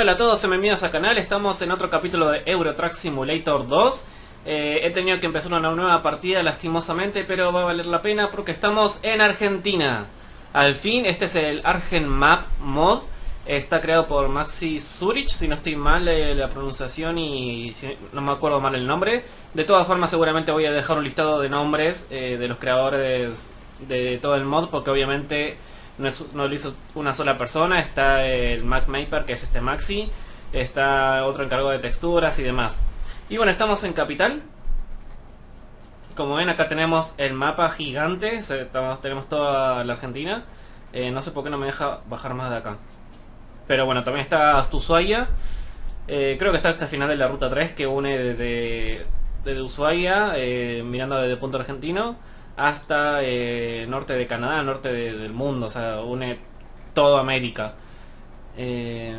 Hola a todos, bienvenidos al canal, estamos en otro capítulo de Euro Truck Simulator 2 eh, He tenido que empezar una nueva partida lastimosamente, pero va a valer la pena porque estamos en Argentina. Al fin, este es el Argen Map Mod. Está creado por Maxi Zurich, si no estoy mal eh, la pronunciación y no me acuerdo mal el nombre. De todas formas seguramente voy a dejar un listado de nombres eh, de los creadores de todo el mod porque obviamente no, lo hizo una sola persona, está el Mac Maper, que es este Maxi, está otro encargado de texturas y demás. Y bueno, estamos en Capital. Como ven, acá tenemos el mapa gigante, tenemos toda la Argentina. Eh, no sé por qué no me deja bajar más de acá. Pero bueno, también está Ushuaia. Eh, creo que está hasta el final de la ruta 3 que une desde, desde Ushuaia, eh, mirando desde punto argentino hasta eh, norte de Canadá, norte del mundo, o sea, une toda América. Eh,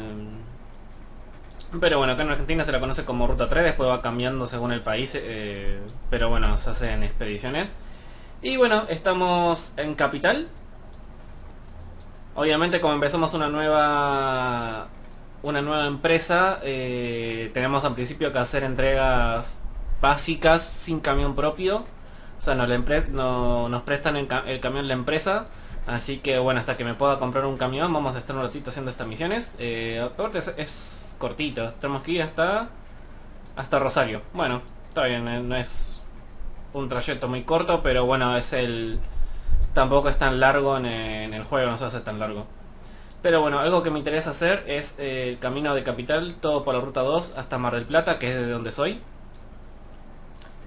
pero bueno, acá en Argentina se la conoce como Ruta 3, después va cambiando según el país, eh, pero bueno, se hacen expediciones. Y bueno, estamos en Capital. Obviamente como empezamos una nueva una nueva empresa, tenemos al principio que hacer entregas básicas sin camión propio o sea, nos prestan el, camión la empresa. Así que bueno, hasta que me pueda comprar un camión, vamos a estar un ratito haciendo estas misiones. Eh, aparte es, cortito, tenemos que ir hasta, hasta Rosario. Bueno, está bien, eh, no es un trayecto muy corto, pero bueno, es el... Tampoco es tan largo en, el juego, no se hace tan largo. Pero bueno, algo que me interesa hacer es eh, el camino de capital, todo por la ruta 2 hasta Mar del Plata, que es de donde soy.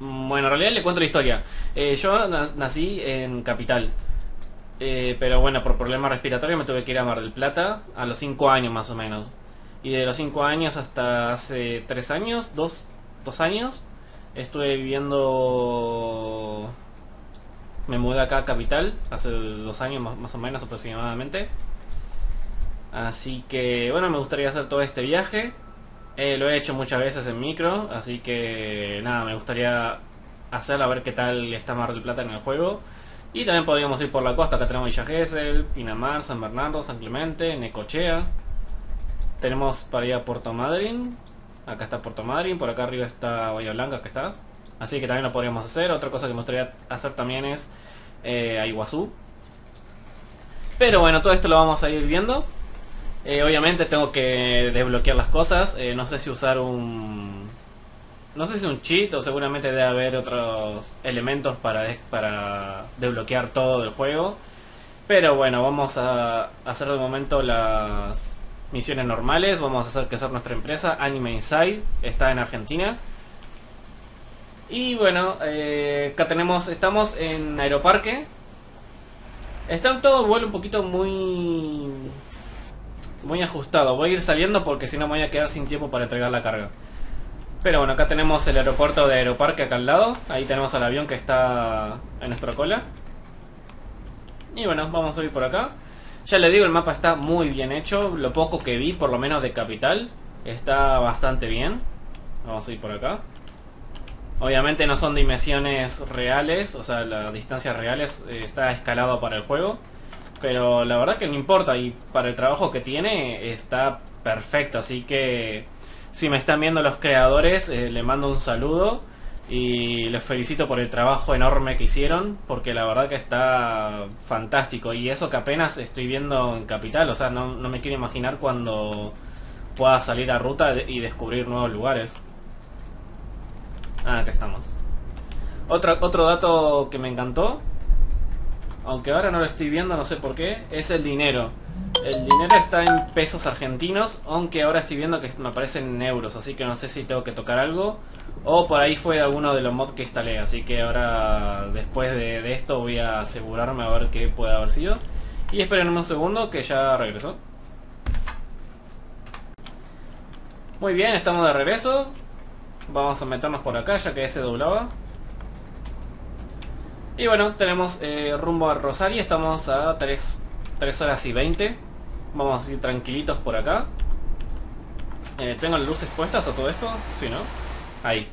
Bueno, en realidad le cuento la historia. Eh, yo nací en Capital. Eh, pero bueno, por problemas respiratorios me tuve que ir a Mar del Plata a los 5 años más o menos. Y de los 5 años hasta hace 3 años, 2 años, estuve viviendo... Me mudé acá a Capital, hace 2 años más, o menos aproximadamente. Así que bueno, me gustaría hacer todo este viaje. Eh, lo he hecho muchas veces en micro, así que nada, me gustaría hacerlo a ver qué tal está Mar del Plata en el juego. Y también podríamos ir por la costa, acá tenemos Villa Gesell, Pinamar, San Bernardo, San Clemente, Necochea. Tenemos para ir a Puerto Madryn, acá está Puerto Madryn, por acá arriba está Bahía Blanca que está. Así que también lo podríamos hacer. Otra cosa que me gustaría hacer también es eh, a Iguazú. Pero bueno, todo esto lo vamos a ir viendo. Eh, obviamente tengo que desbloquear las cosas. Eh, no sé si usar un... No sé si un cheat o seguramente debe haber otros elementos para, para desbloquear todo el juego. Pero bueno, vamos a hacer de momento las misiones normales. Vamos a hacer que sea nuestra empresa. Anime Inside está en Argentina. Y bueno, eh, acá tenemos, estamos en Aeroparque. Está todo vuelo un poquito muy muy ajustado. Voy a ir saliendo porque si no me voy a quedar sin tiempo para entregar la carga. Pero bueno, acá tenemos el aeropuerto de Aeroparque acá al lado. Ahí tenemos al avión que está en nuestra cola. Y bueno, vamos a ir por acá. Ya le digo, el mapa está muy bien hecho. Lo poco que vi, por lo menos de capital, está bastante bien. Vamos a ir por acá. Obviamente no son dimensiones reales, o sea, las distancias reales eh, está escalado para el juego. Pero la verdad que no importa y para el trabajo que tiene está perfecto. Así que si me están viendo los creadores, eh, le mando un saludo y les felicito por el trabajo enorme que hicieron porque la verdad que está fantástico y eso que apenas estoy viendo en Capital, o sea, no, me quiero imaginar cuando pueda salir a ruta y descubrir nuevos lugares. Ah, acá estamos. Otro, otro dato que me encantó aunque ahora no lo estoy viendo, no sé por qué, es el dinero. El dinero está en pesos argentinos, aunque ahora estoy viendo que me aparecen en euros, así que no sé si tengo que tocar algo. O por ahí fue alguno de los mods que instalé, así que ahora después de, esto voy a asegurarme a ver qué puede haber sido. Y esperen un segundo que ya regresó. Muy bien, estamos de regreso. Vamos a meternos por acá ya que se doblaba. Y bueno, tenemos eh, rumbo a Rosario, estamos a 3, horas y 20. Vamos a ir tranquilitos por acá. Eh, ¿Tengo luces puestas a todo esto? Sí, ¿no? Ahí.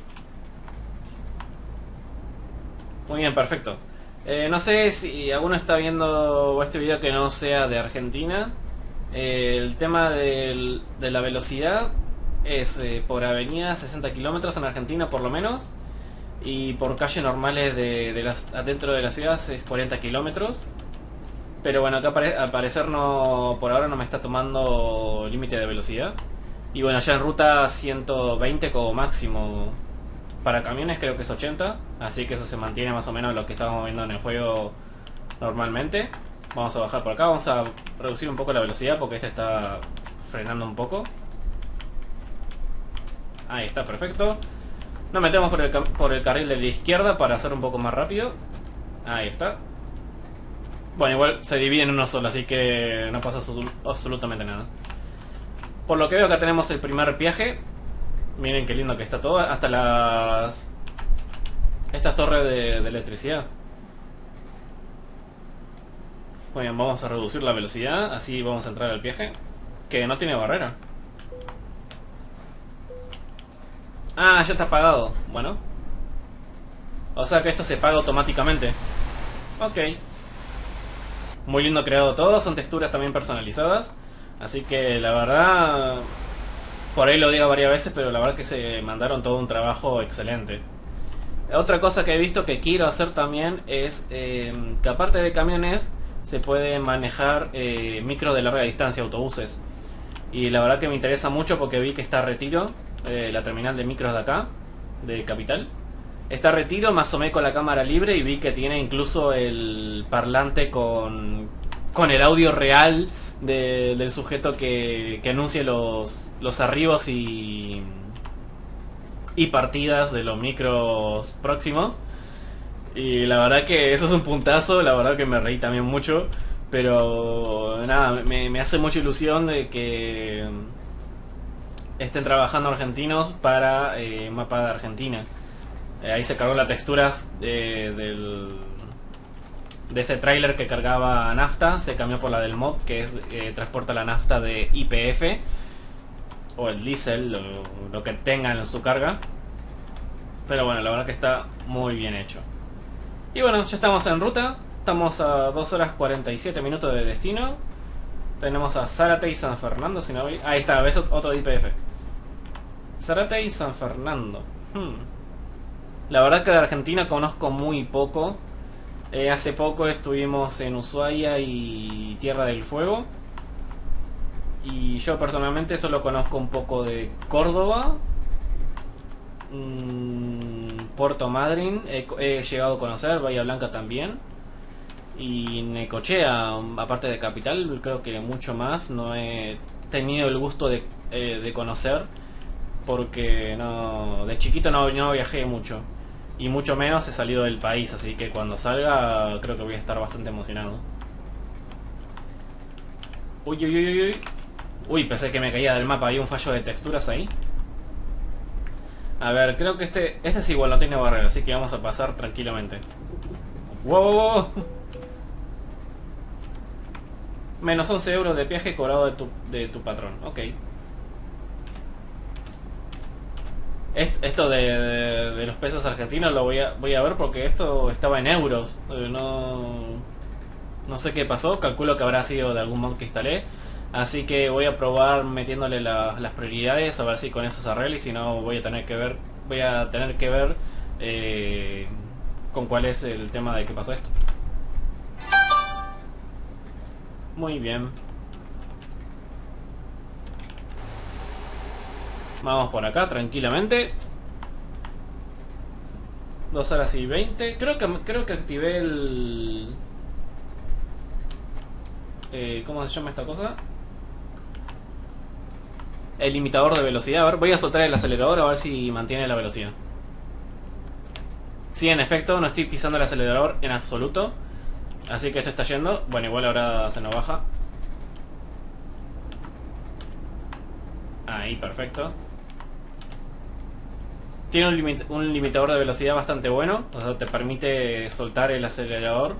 Muy bien, perfecto. Eh, no sé si alguno está viendo este video que no sea de Argentina. El tema de la velocidad es por avenida 60 kilómetros en Argentina por lo menos. Y por calles normales de, de las, adentro de la ciudad es 40 kilómetros. Pero bueno, acá al parecer no, por ahora no me está tomando límite de velocidad. Y bueno, ya en ruta 120 como máximo. Para camiones creo que es 80. Así que eso se mantiene más o menos lo que estábamos viendo en el juego normalmente. Vamos a bajar por acá, vamos a reducir un poco la velocidad porque este está frenando un poco. Ahí está, perfecto. Nos metemos por el, por el carril de la izquierda para hacer un poco más rápido. Ahí está. Bueno, igual se divide en uno solo, así que no pasa absolu- absolutamente nada. Por lo que veo acá tenemos el primer viaje. Miren qué lindo que está todo. Hasta las... Estas torres de, de electricidad. Bueno, vamos a reducir la velocidad, así vamos a entrar al viaje. Que no tiene barrera. Ah, ya está apagado. Bueno. O sea que esto se paga automáticamente. Ok. Muy lindo creado todo, son texturas también personalizadas. Así que la verdad... Por ahí lo digo varias veces, pero la verdad que se mandaron todo un trabajo excelente. Otra cosa que he visto que quiero hacer también es eh, que aparte de camiones se puede manejar eh, micro de larga distancia, autobuses. Y la verdad que me interesa mucho porque vi que está retiro, eh, la terminal de micros de acá, de Capital. Está retiro, me asomé con la cámara libre y vi que tiene incluso el parlante con, con el audio real de- del sujeto que, que anuncie los, los arribos y, y partidas de los micros próximos. Y la verdad que eso es un puntazo, la verdad que me reí también mucho. Pero nada, me, me hace mucha ilusión de que estén trabajando argentinos para eh, mapa de Argentina. Eh, ahí se cargó las texturas eh, del, de ese tráiler que cargaba nafta, se cambió por la del mod que es transporta la nafta de IPF o el diésel, lo, que tengan en su carga. Pero bueno, la verdad que está muy bien hecho. Y bueno, ya estamos en ruta. Estamos a 2 horas 47 minutos de destino. Tenemos a Zárate y San Fernando, si no. Ahí está, ves otro IPF. Zárate y San Fernando. Hmm. La verdad que de Argentina conozco muy poco. Eh, hace poco estuvimos en Ushuaia y Tierra del Fuego. Y yo personalmente solo conozco un poco de Córdoba, mm, Puerto Madryn, he, he llegado a conocer, Bahía Blanca también. Y Necochea, aparte de Capital, creo que mucho más no he tenido el gusto de, eh, de conocer. Porque no de chiquito no, no viajé mucho. Y mucho menos he salido del país, así que cuando salga creo que voy a estar bastante emocionado. Uy, uy, uy, uy, uy. Uy, pensé que me caía del mapa, hay un fallo de texturas ahí. A ver, creo que este este es igual, no tiene barrera, así que vamos a pasar tranquilamente. Wow. Menos 11 euros de viaje cobrado de tu, de tu patrón, ok. Esto de, de- los pesos argentinos lo voy a, voy a ver porque esto estaba en euros. Eh, no, no sé qué pasó, calculo que habrá sido de algún mod que instalé. Así que voy a probar metiéndole la- las prioridades a ver si con eso se arregla y si no voy a tener que ver, voy a tener que ver eh, con cuál es el tema de qué pasó esto. Muy bien. Vamos por acá tranquilamente. 2 horas y 20. Creo que creo que activé el. Eh, ¿Cómo se llama esta cosa? El limitador de velocidad. A ver, voy a soltar el acelerador a ver si mantiene la velocidad. Sí, en efecto, no estoy pisando el acelerador en absoluto. Así que se está yendo. Bueno, igual ahora se nos baja. Ahí, perfecto. Tiene un, limit- un limitador de velocidad bastante bueno. O sea, te permite soltar el acelerador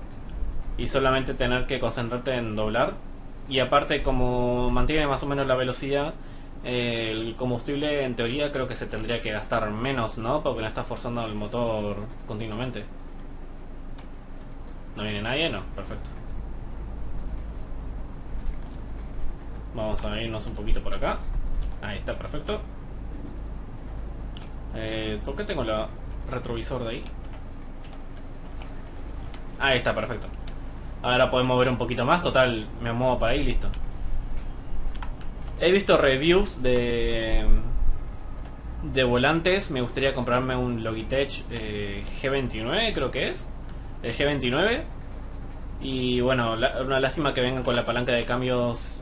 y solamente tener que concentrarte en doblar. Y aparte, como mantiene más o menos la velocidad, eh, el combustible en teoría creo que se tendría que gastar menos, ¿no? Porque no está forzando el motor continuamente. ¿No viene nadie? No, perfecto. Vamos a irnos un poquito por acá. Ahí está, perfecto. Eh, ¿Por qué tengo la retrovisor de ahí? Ahí está, perfecto. Ahora podemos ver un poquito más. Total, me muevo para ahí listo. He visto reviews de de volantes. Me gustaría comprarme un Logitech eh, G29, creo que es. El G29. Y bueno, una lástima que vengan con la palanca de cambios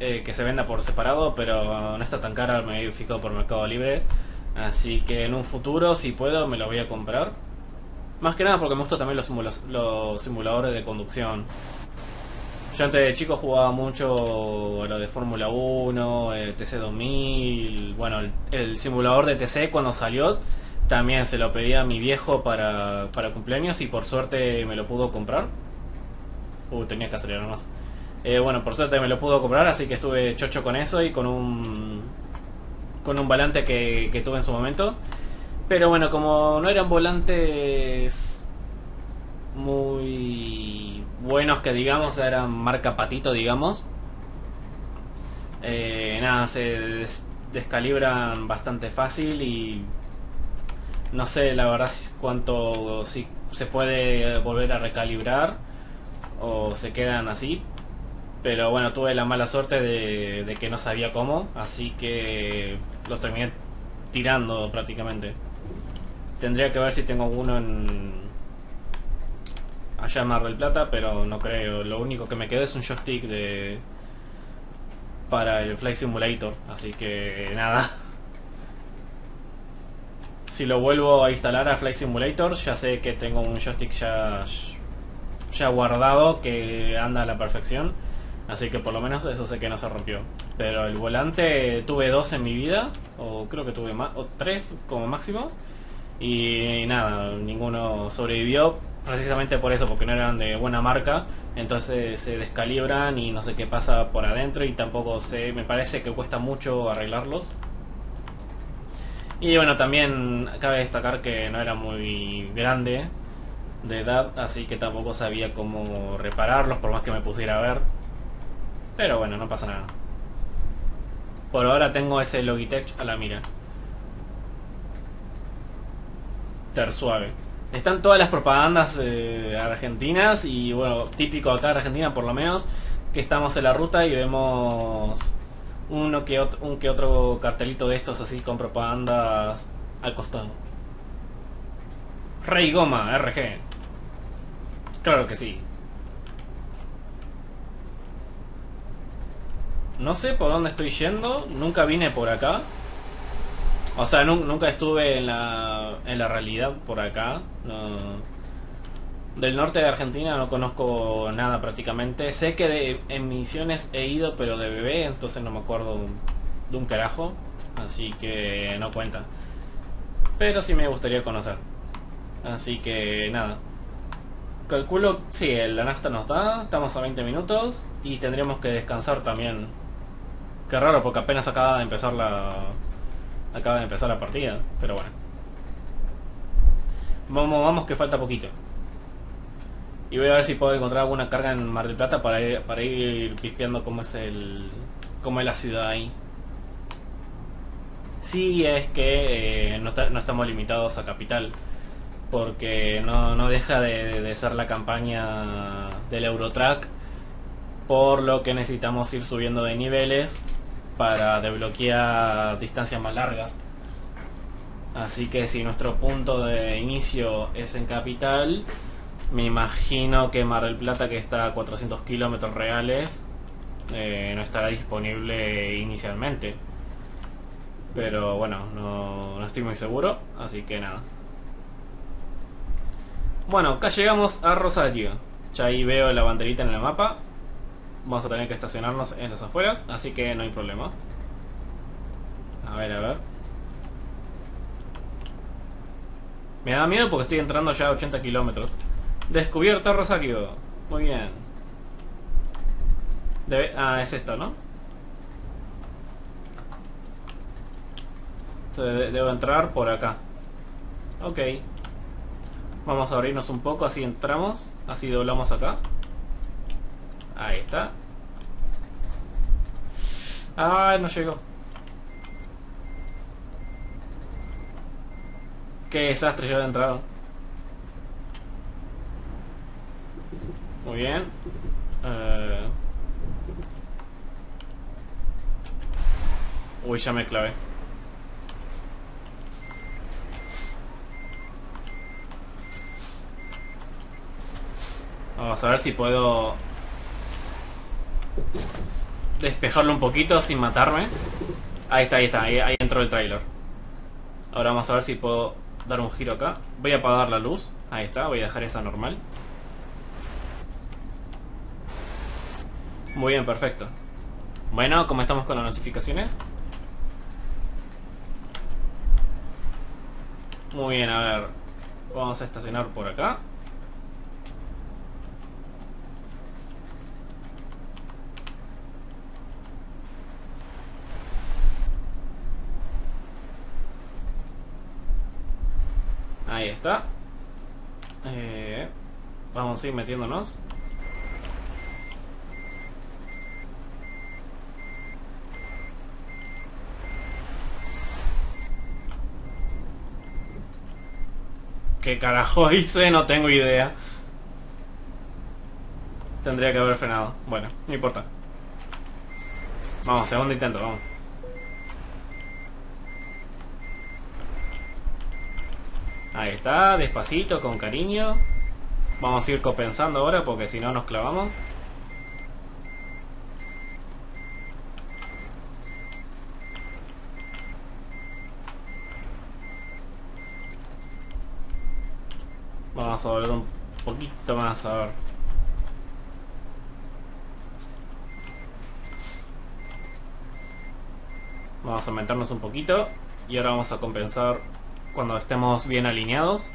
eh, que se venda por separado, pero no está tan cara, me he fijado por Mercado Libre. Así que en un futuro, si puedo, me lo voy a comprar. Más que nada porque me gustan también los, simuladores de conducción. Yo antes de chico jugaba mucho lo de Fórmula 1, eh, TC2000, bueno, el, simulador de TC cuando salió también se lo pedía a mi viejo para, para cumpleaños y por suerte me lo pudo comprar. Uh, tenía que acelerar más. Eh, bueno, por suerte me lo pudo comprar, así que estuve chocho con eso y con un con un volante que, que tuve en su momento. Pero bueno, como no eran volantes muy buenos que digamos, eran marca patito, digamos. Eh, nada, se descalibran bastante fácil y no sé la verdad cuánto si se puede volver a recalibrar o se quedan así. Pero bueno, tuve la mala suerte de, de que no sabía cómo, así que los terminé tirando prácticamente. Tendría que ver si tengo uno en allá en Mar del Plata, pero no creo. Lo único que me quedó es un joystick de para el Flight Simulator, así que nada. Si lo vuelvo a instalar a Flight Simulator, ya sé que tengo un joystick ya ya guardado que anda a la perfección. Así que por lo menos eso sé que no se rompió. Pero el volante tuve dos en mi vida, o creo que tuve más, o tres como máximo. Y nada, ninguno sobrevivió precisamente por eso, porque no eran de buena marca. Entonces se descalibran y no sé qué pasa por adentro y tampoco sé, me parece que cuesta mucho arreglarlos. Y bueno, también cabe destacar que no era muy grande de edad, así que tampoco sabía cómo repararlos por más que me pusiera a ver. Pero bueno, no pasa nada. Por ahora tengo ese Logitech a la mira. Ter suave. Están todas las propagandas eh, argentinas y bueno, típico acá de Argentina por lo menos, que estamos en la ruta y vemos uno que otro, un que otro cartelito de estos así con propagandas al costado. Rey Goma, RG. Claro que sí. No sé por dónde estoy yendo, nunca vine por acá. O sea, nunca estuve en la, en la realidad por acá. Del norte de Argentina no conozco nada prácticamente. Sé que en misiones he ido, pero de bebé, entonces no me acuerdo de un carajo. Así que no cuenta. Pero sí me gustaría conocer. Así que nada. Calculo, sí, la nafta nos da, estamos a 20 minutos y tendríamos que descansar también Qué raro porque apenas acaba de empezar la acaba de empezar la partida, pero bueno. Vamos, vamos que falta poquito. Y voy a ver si puedo encontrar alguna carga en Mar del Plata para ir, para ir pispeando cómo es el cómo es la ciudad ahí. Sí es que eh, no, estamos limitados a capital porque no, no deja de, de, ser la campaña del Eurotrack por lo que necesitamos ir subiendo de niveles para desbloquear distancias más largas. Así que si nuestro punto de inicio es en capital, me imagino que Mar del Plata, que está a 400 kilómetros reales, eh, no estará disponible inicialmente. Pero bueno, no, no estoy muy seguro, así que nada. Bueno, acá llegamos a Rosario. Ya ahí veo la banderita en el mapa vamos a tener que estacionarnos en las afueras, así que no hay problema. A ver, a ver. Me da miedo porque estoy entrando ya a 80 kilómetros. Descubierto Rosario. Muy bien. ah, es esto, ¿no? Debo entrar por acá. Ok. Vamos a abrirnos un poco, así entramos. Así doblamos acá. Ahí está. Ah, no llegó. Qué desastre yo de entrada. Muy bien. Eh, Uy, ya me clavé. Vamos a ver si puedo despejarlo un poquito sin matarme. Ahí está, ahí está, ahí, entró el trailer. Ahora vamos a ver si puedo dar un giro acá. Voy a apagar la luz. Ahí está, voy a dejar esa normal. Muy bien, perfecto. Bueno, ¿cómo estamos con las notificaciones? Muy bien, a ver. Vamos a estacionar por acá. Ahí está. Eh, vamos a ir metiéndonos. ¿Qué carajo hice? No tengo idea. Tendría que haber frenado. Bueno, no importa. Vamos, segundo intento, vamos. Ahí está, despacito, con cariño. Vamos a ir compensando ahora porque si no nos clavamos. Vamos a volver un poquito más a ver. Vamos a aumentarnos un poquito y ahora vamos a compensar cuando estemos bien alineados.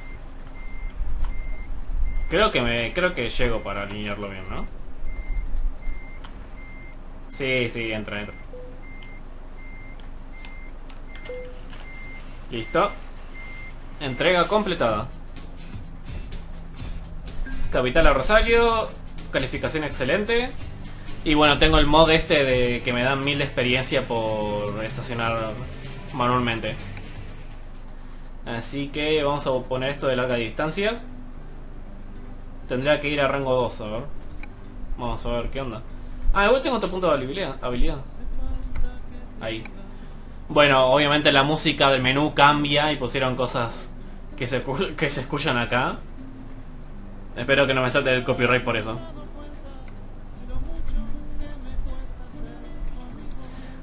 Creo que me creo que llego para alinearlo bien, ¿no? Sí, sí, entra, entra. Listo. Entrega completada. Capital a Rosario. Calificación excelente. Y bueno, tengo el mod este de que me dan mil experiencia por estacionar manualmente. Así que vamos a poner esto de largas distancias. Tendría que ir a rango 2, a ver. Vamos a ver qué onda. Ah, igual tengo otro punto de habilidad. habilidad. Ahí. Bueno, obviamente la música del menú cambia y pusieron cosas que se, que se escuchan acá. Espero que no me salte el copyright por eso.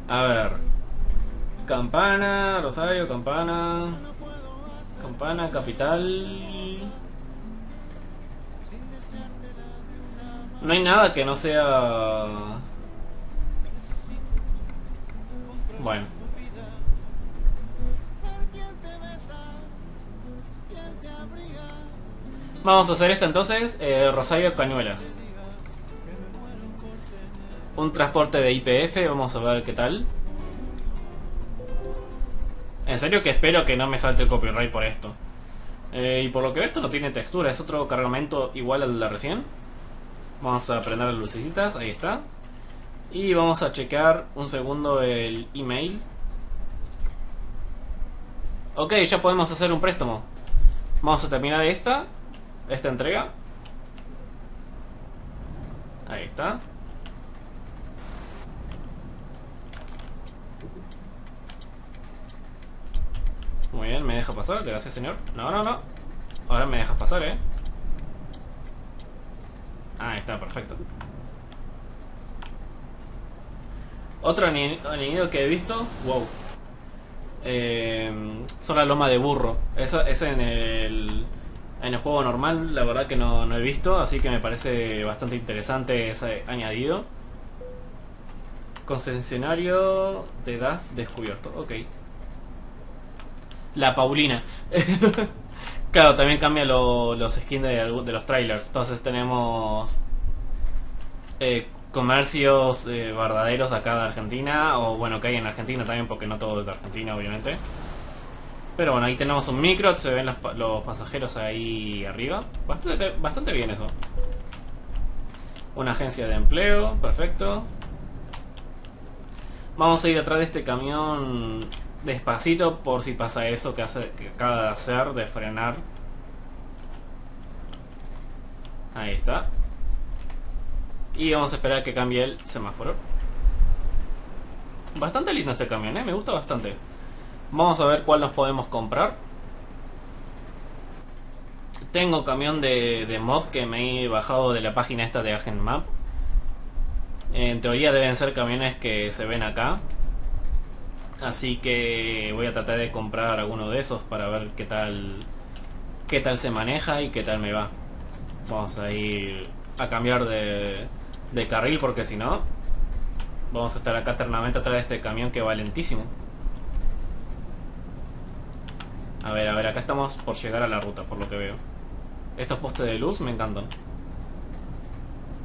A ver. Campana, Rosario, campana. Campana, capital. No hay nada que no sea... Bueno. Vamos a hacer esto entonces, eh, Rosario Cañuelas. Un transporte de IPF, vamos a ver qué tal. En serio que espero que no me salte el copyright por esto. Eh, y por lo que veo esto no tiene textura, es otro cargamento igual al de recién. Vamos a prender las lucecitas, ahí está. Y vamos a checar un segundo el email. Ok, ya podemos hacer un préstamo. Vamos a terminar esta esta entrega. Ahí está. Muy bien, me deja pasar, gracias señor. No, no, no. Ahora me dejas pasar, eh. Ah, está, perfecto. Otro anillo que he visto, wow. Eh, son la loma de burro. Eso es en el en el juego normal la verdad que no, he visto, así que me parece bastante interesante ese añadido. Concesionario de DAF descubierto, ok. La Paulina. claro, también cambia los skins de, de, los trailers. Entonces tenemos eh, comercios eh, verdaderos acá de Argentina, o bueno, que hay en Argentina también, porque no todo es de Argentina, obviamente. Pero bueno, ahí tenemos un micro, se ven los, pasajeros ahí arriba. Bastante, bastante bien eso. Una agencia de empleo, perfecto. Vamos a ir atrás de este camión despacito por si pasa eso que, hace, que acaba de hacer, de frenar. Ahí está. Y vamos a esperar que cambie el semáforo. Bastante lindo este camión, ¿eh? me gusta bastante. Vamos a ver cuál nos podemos comprar. Tengo camión de, de mod que me he bajado de la página esta de Argent Map. En teoría deben ser camiones que se ven acá. Así que voy a tratar de comprar alguno de esos para ver qué tal qué tal se maneja y qué tal me va. Vamos a ir a cambiar de, de carril porque si no vamos a estar acá eternamente atrás de este camión que va lentísimo. A ver, a ver, acá estamos por llegar a la ruta, por lo que veo. Estos postes de luz me encantan.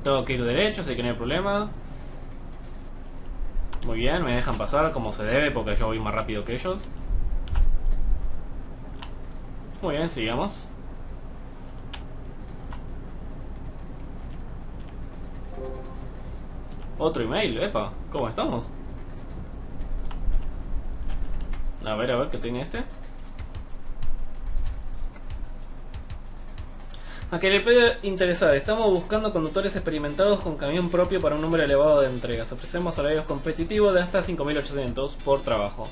Tengo que ir derecho, así que no hay problema. Muy bien, me dejan pasar como se debe porque yo voy más rápido que ellos. Muy bien, sigamos. Otro email, epa, ¿cómo estamos? A ver, a ver, ¿qué tiene este? A que le puede interesar, estamos buscando conductores experimentados con camión propio para un número elevado de entregas. Ofrecemos salarios competitivos de hasta 5.800 por trabajo.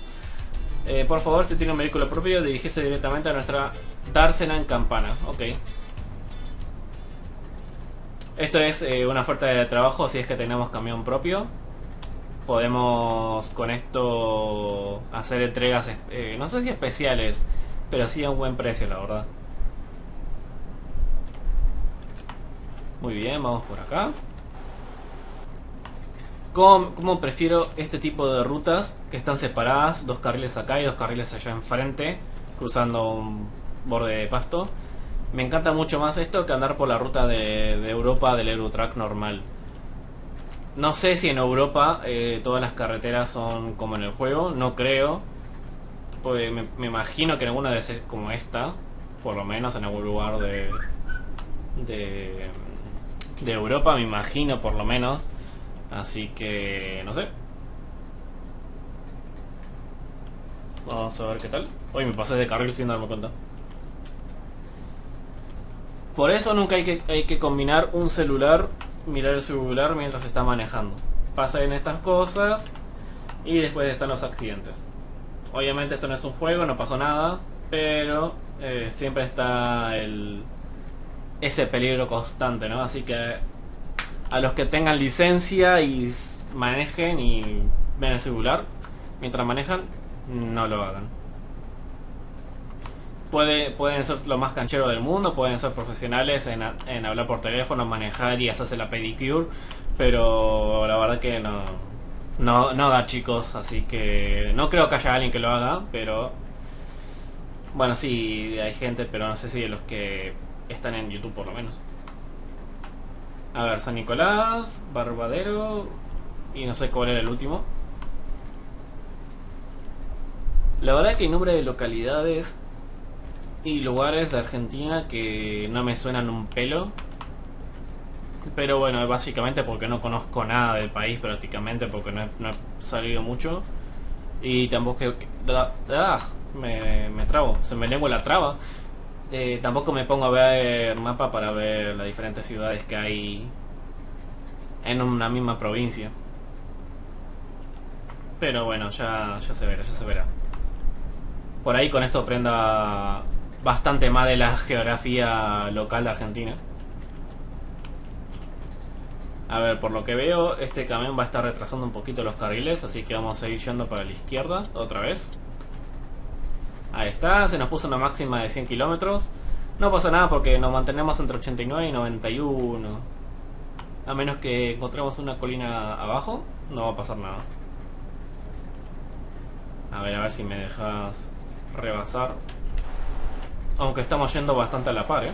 Eh, por favor, si tiene un vehículo propio, dirígese directamente a nuestra dársena en Campana. Ok. Esto es eh, una oferta de trabajo si es que tenemos camión propio. Podemos con esto hacer entregas, eh, no sé si especiales, pero sí a un buen precio, la verdad. Muy bien, vamos por acá. ¿Cómo, prefiero este tipo de rutas que están separadas? Dos carriles acá y dos carriles allá enfrente, cruzando un borde de pasto. Me encanta mucho más esto que andar por la ruta de, Europa del Eurotrack normal. No sé si en Europa eh, todas las carreteras son como en el juego, no creo. Pues me, imagino que en alguna de ser como esta, por lo menos en algún lugar de, de de Europa, me imagino por lo menos. Así que, no sé. Vamos a ver qué tal. Hoy me pasé de carril sin darme cuenta. Por eso nunca hay que, hay que combinar un celular, mirar el celular mientras está manejando. Pasan estas cosas y después están los accidentes. Obviamente esto no es un juego, no pasó nada, pero eh, siempre está el, ese peligro constante, ¿no? Así que a los que tengan licencia y manejen y ven el celular mientras manejan, no lo hagan. Puede, pueden ser lo más canchero del mundo, pueden ser profesionales en, en hablar por teléfono, manejar y hacerse la pedicure, pero la verdad que no, no, no da chicos, así que no creo que haya alguien que lo haga, pero bueno, sí, hay gente, pero no sé si de los que están en YouTube por lo menos. A ver, San Nicolás, Barbadero y no sé cuál era el último. La verdad que hay nombre de localidades y lugares de Argentina que no me suenan un pelo. Pero bueno, básicamente porque no conozco nada del país prácticamente, porque no he, salido mucho. Y tampoco... Ah, me, me trabo, se me lengua la traba. Eh, tampoco me pongo a ver mapa para ver las diferentes ciudades que hay en una misma provincia. Pero bueno, ya, ya se verá, ya se verá. Por ahí con esto aprenda bastante más de la geografía local de Argentina. A ver, por lo que veo, este camión va a estar retrasando un poquito los carriles, así que vamos a ir yendo para la izquierda otra vez. Ahí está, se nos puso una máxima de 100 kilómetros. No pasa nada porque nos mantenemos entre 89 y 91. A menos que encontremos una colina abajo, no va a pasar nada. A ver, a ver si me dejas rebasar. Aunque estamos yendo bastante a la par, ¿eh?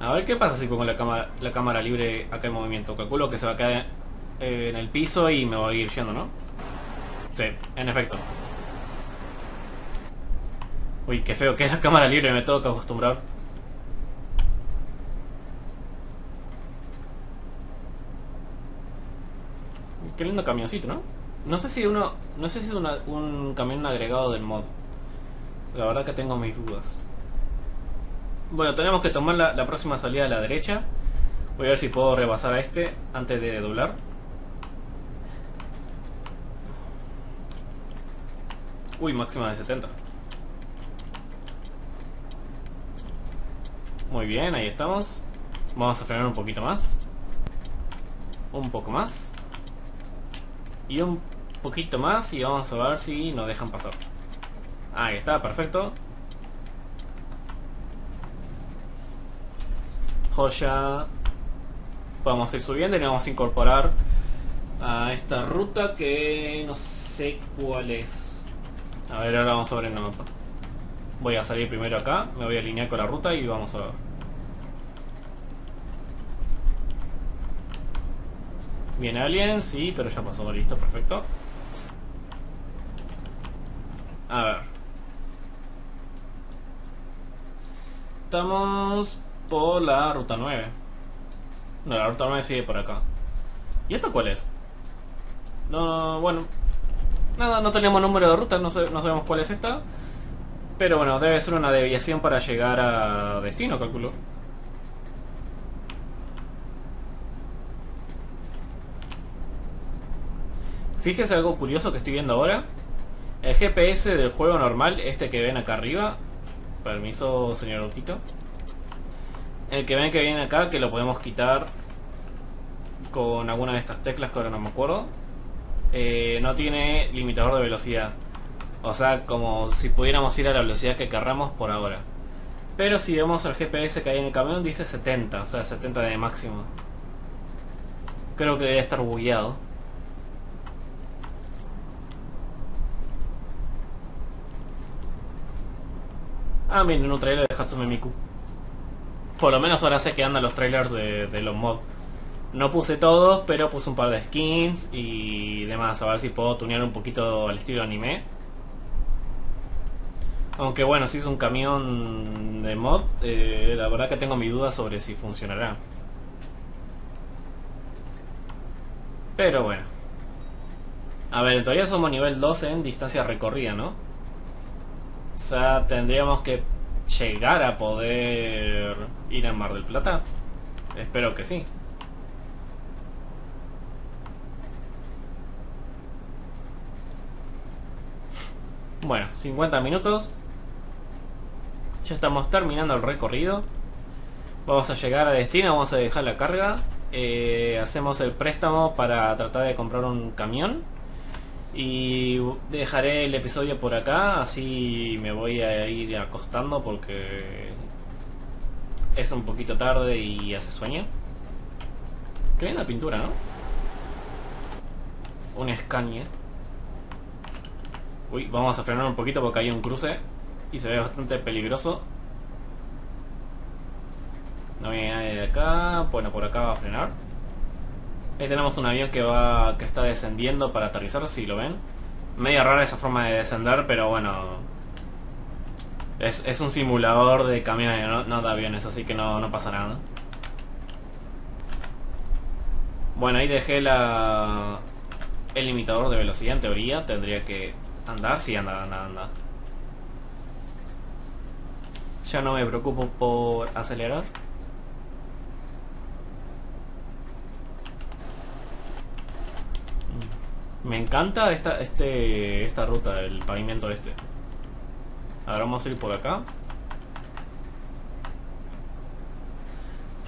A ver qué pasa si pongo la cámara, la cámara libre acá en movimiento. Calculo que se va a quedar en el piso y me voy a ir yendo, ¿no? Sí, en efecto. Uy, qué feo que es la cámara libre, me tengo que acostumbrar. Qué lindo camioncito, ¿no? No sé si uno, no sé si es una- un camión agregado del mod. La verdad que tengo mis dudas. Bueno, tenemos que tomar la, la próxima salida a la derecha. Voy a ver si puedo rebasar a este antes de doblar. Uy, máxima de 70. Muy bien, ahí estamos. Vamos a frenar un poquito más. Un poco más. Y un poquito más y vamos a ver si nos dejan pasar. Ahí está, perfecto. Joya. Vamos a ir subiendo y nos vamos a incorporar a esta ruta que no sé cuál es. A ver, ahora vamos a ver el mapa. Voy a salir primero acá, me voy a alinear con la ruta y vamos a ver. Viene alguien, sí, pero ya pasó, listo, perfecto. A ver. Estamos por la ruta 9. No, la ruta 9 sigue por acá. ¿Y esto cuál es? No, bueno. Nada, no tenemos número de ruta, no, no sabemos cuál es esta. Pero bueno, debe ser una deviación para llegar a destino, calculo. Fíjese algo curioso que estoy viendo ahora. El GPS del juego normal, este que ven acá arriba. Permiso, señor Autito. El que ven que viene acá, que lo podemos quitar con alguna de estas teclas que ahora no me acuerdo. Eh, no tiene limitador de velocidad. O sea, como si pudiéramos ir a la velocidad que querramos por ahora. Pero si vemos el GPS que hay en el camión, dice 70, o sea, 70 de máximo. Creo que debe estar bugueado. Ah, miren, un trailer de Hatsume Miku. Por lo menos ahora sé que andan los trailers de, de los mods. No puse todos, pero puse un par de skins y demás. A ver si puedo tunear un poquito al estilo anime. Aunque bueno, si es un camión de mod, eh, la verdad que tengo mi duda sobre si funcionará. Pero bueno. A ver, todavía somos nivel 12 en distancia recorrida, ¿no? O sea, tendríamos que llegar a poder ir a Mar del Plata. Espero que sí. Bueno, 50 minutos. Ya estamos terminando el recorrido. Vamos a llegar a destino, vamos a dejar la carga. Eh, hacemos el préstamo para tratar de comprar un camión. Y dejaré el episodio por acá, así me voy a ir acostando porque es un poquito tarde y hace sueño. Qué linda pintura, ¿no? Un Scania. Uy, vamos a frenar un poquito porque hay un cruce y se ve bastante peligroso. No viene nadie de acá. Bueno, por acá va a frenar. Ahí tenemos un avión que va que está descendiendo para aterrizar, si lo ven. Media rara esa forma de descender, pero bueno. Es, es un simulador de camiones, no, no de aviones, así que no, no pasa nada. Bueno, ahí dejé la el limitador de velocidad, en teoría. Tendría que andar, sí, anda, anda, anda. Ya no me preocupo por acelerar. Me encanta esta, este, esta ruta, el pavimento este. Ahora vamos a ir por acá.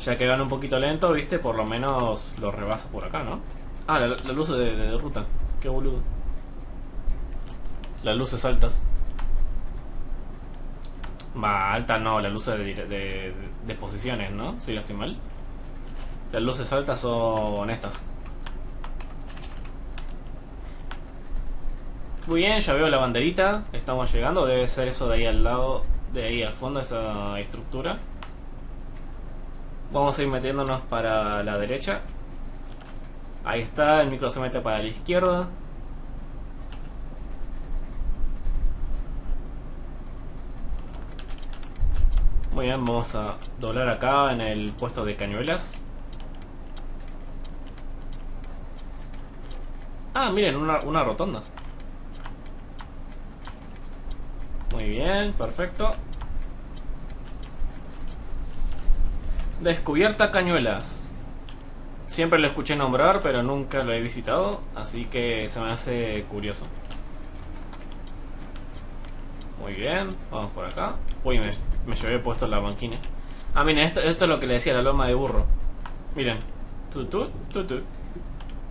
Ya que van un poquito lento, viste, por lo menos lo rebasa por acá, ¿no? Ah, la, la luz de, de ruta. Qué boludo. Las luces altas. Va, alta no, las luces de, de, posiciones, ¿no? Si no estoy mal. Las luces altas son estas. Muy bien, ya veo la banderita. Estamos llegando. Debe ser eso de ahí al lado, de ahí al fondo, esa estructura. Vamos a ir metiéndonos para la derecha. Ahí está, el micro se mete para la izquierda. Muy bien, vamos a doblar acá en el puesto de cañuelas. Ah, miren, una, una rotonda. Muy bien, perfecto. Descubierta Cañuelas. Siempre lo escuché nombrar, pero nunca lo he visitado, así que se me hace curioso. Muy bien, vamos por acá. Me llevé puesto la banquina. Ah, miren, esto, esto es lo que le decía la loma de burro. Miren. Tu, tu.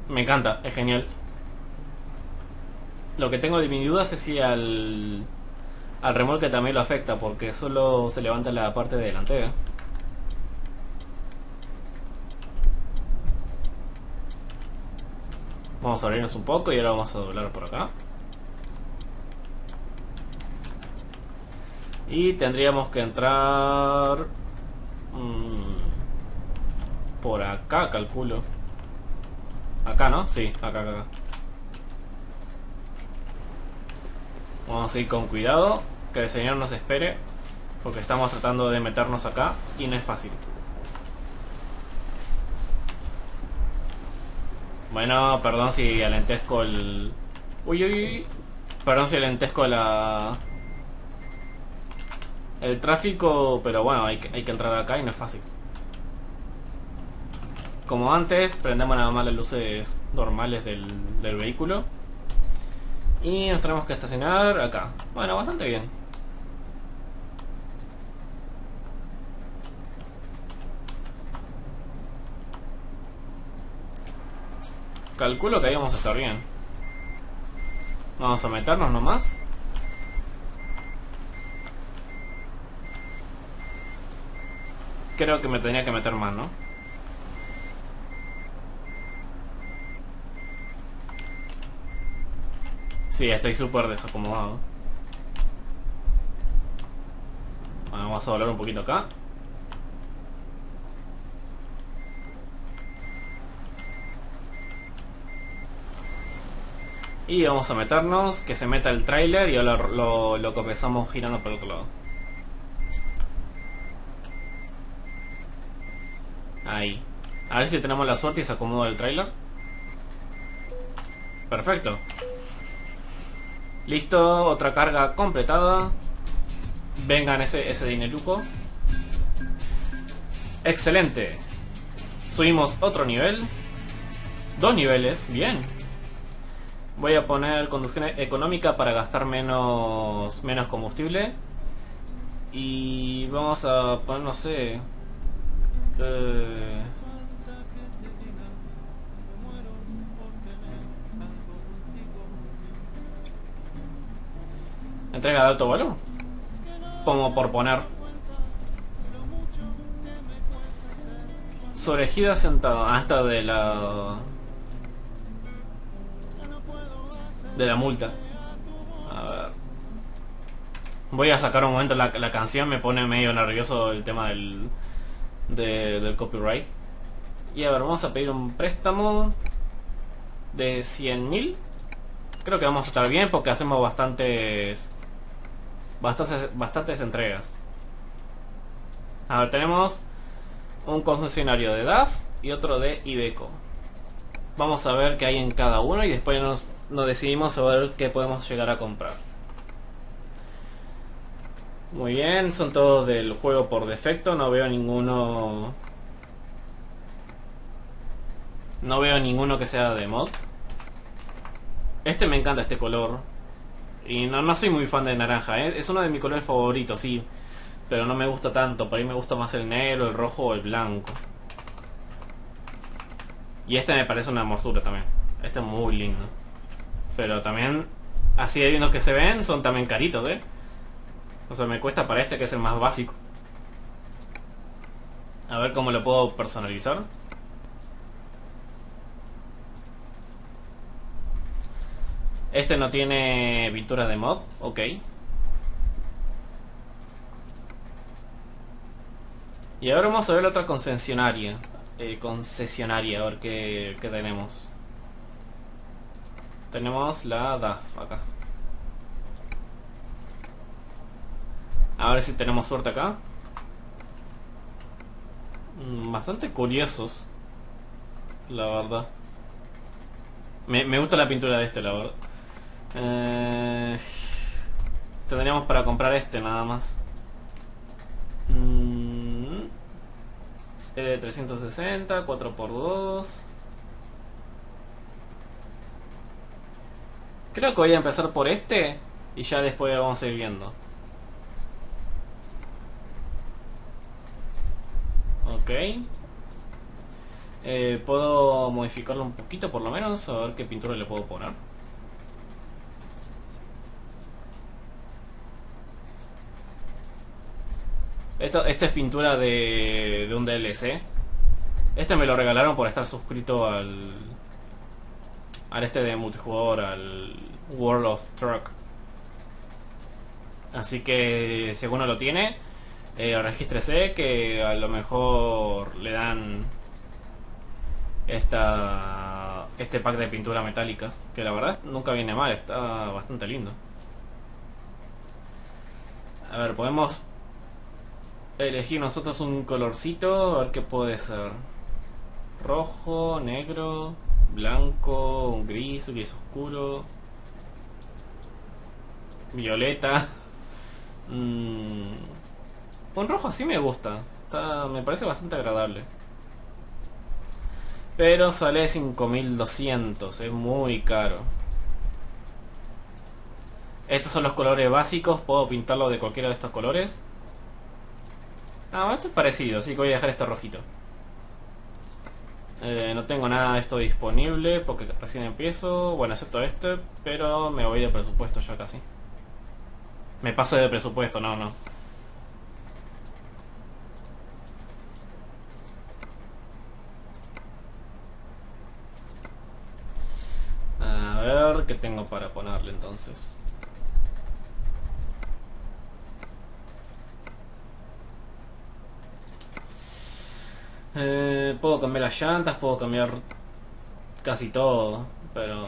Me encanta, es genial. Lo que tengo de mi dudas es si al, al remolque también lo afecta, porque solo se levanta la parte delantera. Vamos a abrirnos un poco y ahora vamos a doblar por acá. Y tendríamos que entrar... mmm, por acá, calculo. Acá, ¿no? Sí, acá, acá, acá. Vamos a ir con cuidado, que el señor nos espere, porque estamos tratando de meternos acá y no es fácil. Bueno, perdón si alentezco el... Uy, uy, uy. Perdón si alentezco la... El tráfico, pero bueno, hay que, entrar acá y no es fácil. Como antes, prendemos nada más las luces normales del, del vehículo. Y nos tenemos que estacionar acá. Bueno, bastante bien. Calculo que ahí vamos a estar bien. Vamos a meternos nomás. Creo que me tenía que meter más, ¿no? Sí, estoy súper desacomodado. Bueno, vamos a doblar un poquito acá. Y vamos a meternos, que se meta el trailer y ahora lo, comenzamos girando por el otro lado. Ahí. A ver si tenemos la suerte y se acomoda el trailer. Perfecto. Listo, otra carga completada. Vengan ese, ese dineruco. Excelente. Subimos otro nivel. Dos niveles, bien. Voy a poner conducción económica para gastar menos, menos combustible. Y vamos a poner, no sé... Eh, entrega de alto vuelo. Como por poner. Sobregida sentado. ah, de la de la multa. A ver. Voy a sacar un momento la, la canción, me pone medio nervioso el tema del, del copyright. Y a ver, vamos a pedir un préstamo de 100.000. Creo que vamos a estar bien porque hacemos bastantes, bastantes, bastantes entregas. A ver, tenemos un concesionario de DAF y otro de Ibeco. Vamos a ver qué hay en cada uno y después nos nos decidimos a ver qué podemos llegar a comprar. Muy bien, son todos del juego por defecto, no veo ninguno... No veo ninguno que sea de mod. Este me encanta este color. Y no, no soy muy fan de naranja, ¿eh? es uno de mis colores favoritos, sí. Pero no me gusta tanto, por ahí me gusta más el negro, el rojo o el blanco. Y este me parece una hermosura también. Este es muy lindo. Pero también, así hay unos que se ven, son también caritos, ¿eh? O sea, me cuesta para este que es el más básico. A ver cómo lo puedo personalizar. Este no tiene pintura de mod, ok. Y ahora vamos a ver la otra concesionaria. Eh, concesionaria, a ver qué, qué tenemos. Tenemos la DAF acá. A ver si tenemos suerte acá. Mm, bastante curiosos. La verdad. Me, me gusta la pintura de este, la verdad. Eh, tendríamos para comprar este nada más. Mm, de 360, 4x2. Creo que voy a empezar por este y ya después vamos a ir viendo. Ok. Eh, puedo modificarlo un poquito por lo menos, a ver qué pintura le puedo poner. Esto, esta es pintura de, de un DLC. Este me lo regalaron por estar suscrito al... Al este de multijugador, al World of Truck. Así que si alguno lo tiene, eh, regístrese que a lo mejor le dan esta este pack de pintura metálicas que la verdad nunca viene mal está bastante lindo. A ver podemos elegir nosotros un colorcito a ver qué puede ser. Rojo negro blanco un gris gris oscuro. Violeta. Mm, un rojo así me gusta me parece bastante agradable pero sale 5200, es muy caro. Estos son los colores básicos, puedo pintarlo de cualquiera de estos colores. Ah, esto es parecido, así que voy a dejar este rojito. Eh, no tengo nada de esto disponible porque recién empiezo. Bueno, excepto este, pero me voy de presupuesto ya casi. Me paso de presupuesto, no, no. Que tengo para ponerle entonces. Eh, puedo cambiar las llantas, puedo cambiar casi todo, pero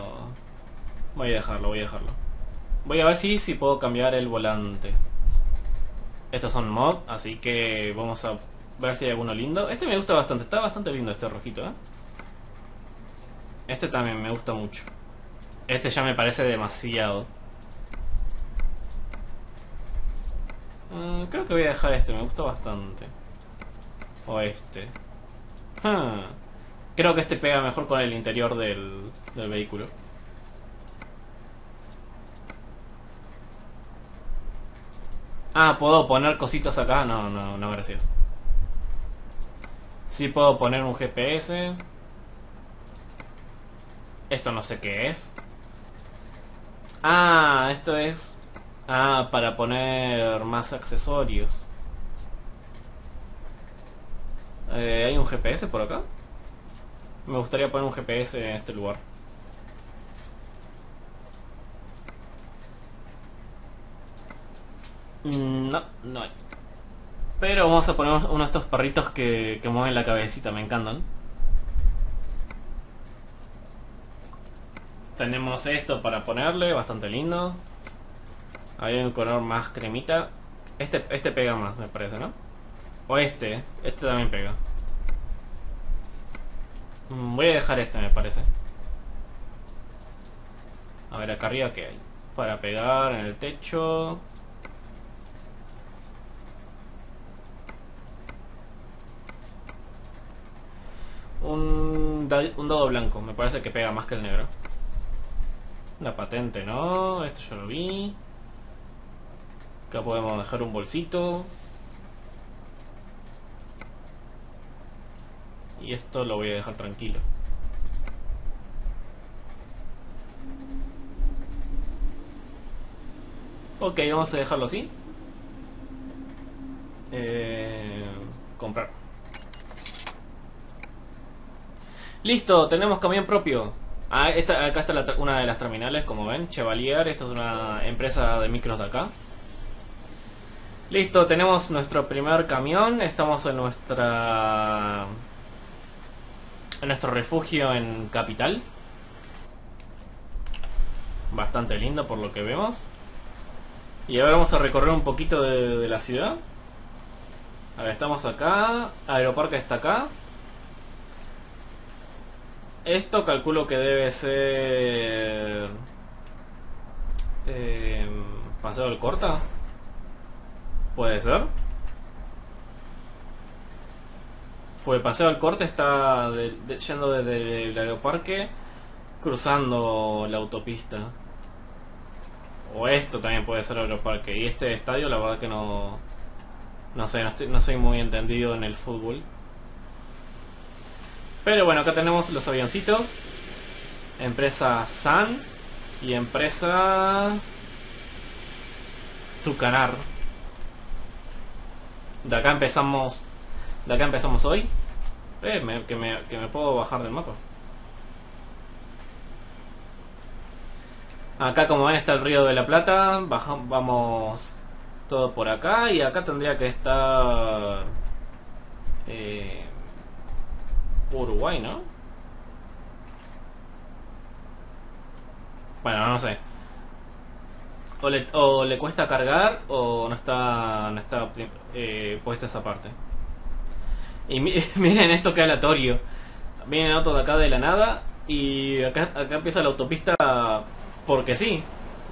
voy a dejarlo, voy a dejarlo. Voy a ver si, si puedo cambiar el volante. Estos son mod, así que vamos a ver si hay alguno lindo. Este me gusta bastante, está bastante lindo este rojito, ¿eh? Este también me gusta mucho. Este ya me parece demasiado. Mm, creo que voy a dejar este, me gustó bastante. O este. Ah, creo que este pega mejor con el interior del, del vehículo. Ah, ¿puedo poner cositas acá? No, no, no, gracias. Sí puedo poner un GPS. Esto no sé qué es. Ah, esto es... Ah, para poner más accesorios. Eh, ¿Hay un GPS por acá? Me gustaría poner un GPS en este lugar. Mm, no, no hay. Pero vamos a poner uno de estos perritos que, que mueven la cabecita, me encantan. Tenemos esto para ponerle, bastante lindo. Hay un color más cremita. Este, este pega más, me parece, ¿no? O este, este también pega. Mm, voy a dejar este, me parece. A ver, acá arriba qué hay. Para pegar en el techo. Un, un dado blanco, me parece que pega más que el negro. La patente no, esto ya lo vi. Acá podemos dejar un bolsito. Y esto lo voy a dejar tranquilo. Ok, vamos a dejarlo así. Eh, comprar. Listo, tenemos camión propio. Ah, esta, acá está una de las terminales, como ven, Chevalier, esta es una empresa de micros de acá. Listo, tenemos nuestro primer camión, estamos en nuestra... En nuestro refugio en Capital. Bastante lindo por lo que vemos. Y ahora vamos a recorrer un poquito de, de la ciudad. A ver, estamos acá, Aeroparque está acá. Esto calculo que debe ser... Eh, Paseo del Corta. ¿Puede ser? Pues Paseo del Corte está yendo desde el aeroparque cruzando la autopista. O esto también puede ser aeroparque. Y este estadio la verdad que no... No sé, no, estoy, no soy muy entendido en el fútbol. Pero bueno, acá tenemos los avioncitos. Empresa San y empresa Tucanar. De acá empezamos. De acá empezamos hoy. Eh, que, me, que me puedo bajar del mapa. Acá como ven está el río de la Plata. Baja- vamos todo por acá. Y acá tendría que estar... eh, Uruguay, ¿no? Bueno, no sé. O le, cuesta cargar o no está, no está eh, puesta esa parte. Y mi- miren esto que aleatorio. Viene auto de acá de la nada y acá, acá empieza la autopista porque sí.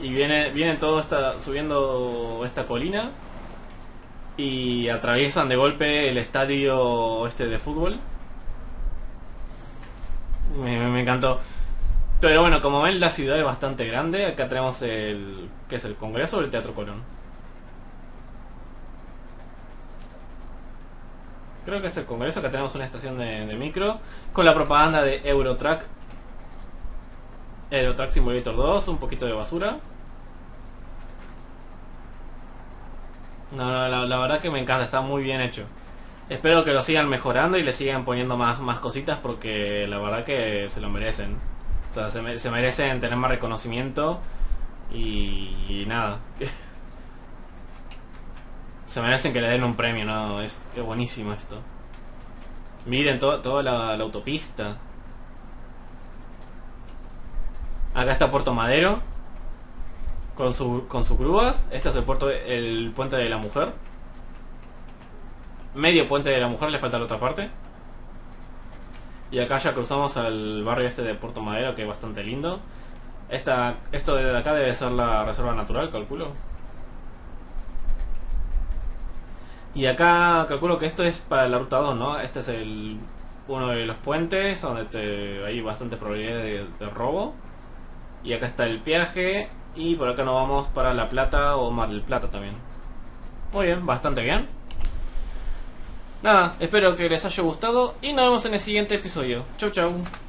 Y viene, vienen todos esta, subiendo esta colina y atraviesan de golpe el estadio este de fútbol. Me, encantó. Pero bueno, como ven la ciudad es bastante grande. Acá tenemos el... ¿Qué es el Congreso o el Teatro Colón? Creo que es el Congreso. Acá tenemos una estación de, micro. Con la propaganda de Eurotrack. Eurotrack Simulator 2. Un poquito de basura. No, no, la verdad que me encanta. Está muy bien hecho. Espero que lo sigan mejorando y le sigan poniendo más, más cositas porque la verdad que se lo merecen. O sea, se, me- se merecen tener más reconocimiento y, y nada. se merecen que le den un premio, ¿no? Es, es buenísimo esto. Miren to- toda la, la autopista. Acá está Puerto Madero. Con, su, con sus grúas. Este es el, puerto, el puente de la mujer. Medio puente de la mujer, le falta la otra parte. Y acá ya cruzamos al barrio este de Puerto Madero, que es bastante lindo. Esta, esto de acá debe ser la reserva natural, calculo. Y acá calculo que esto es para la ruta 2, ¿no? Este es el uno de los puentes donde hay bastante probabilidad de, de robo. Y acá está el peaje. Y por acá nos vamos para La Plata o Mar del Plata también. Muy bien, bastante bien. Nada, espero que les haya gustado y nos vemos en el siguiente episodio. Chau chau.